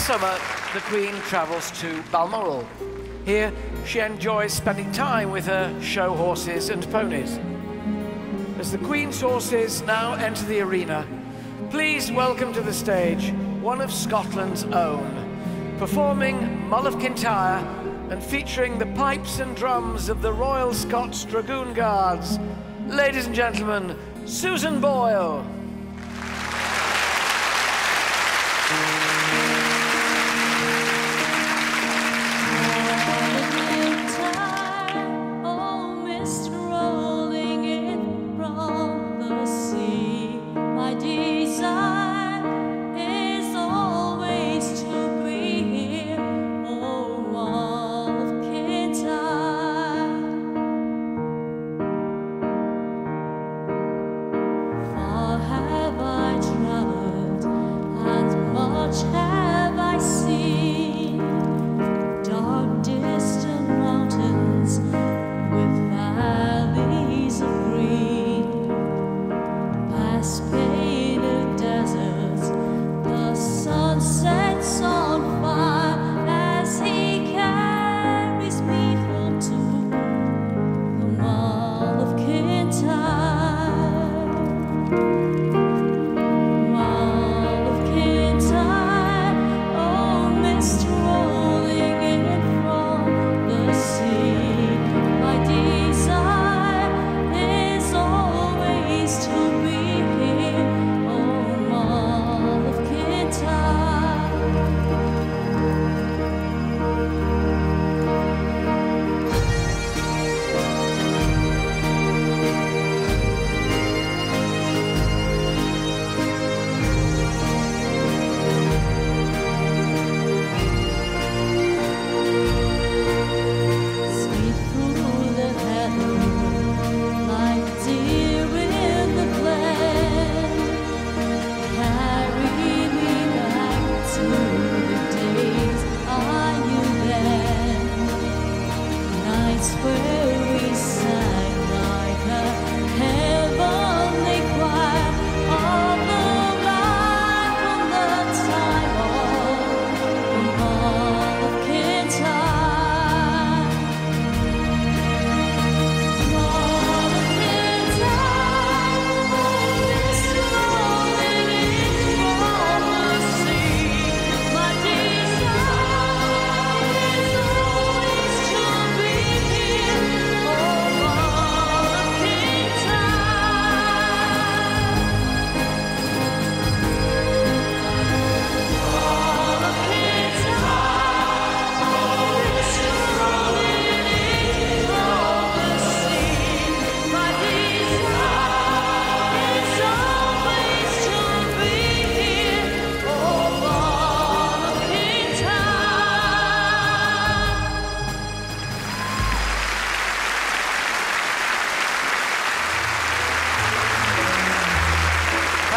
summer, the Queen travels to Balmoral. Here, she enjoys spending time with her show horses and ponies. As the Queen's horses now enter the arena, please welcome to the stage one of Scotland's own, performing Mull of Kintyre and featuring the pipes and drums of the Royal Scots Dragoon Guards. Ladies and gentlemen, Susan Boyle.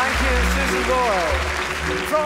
Thank you, Susan Boyle. From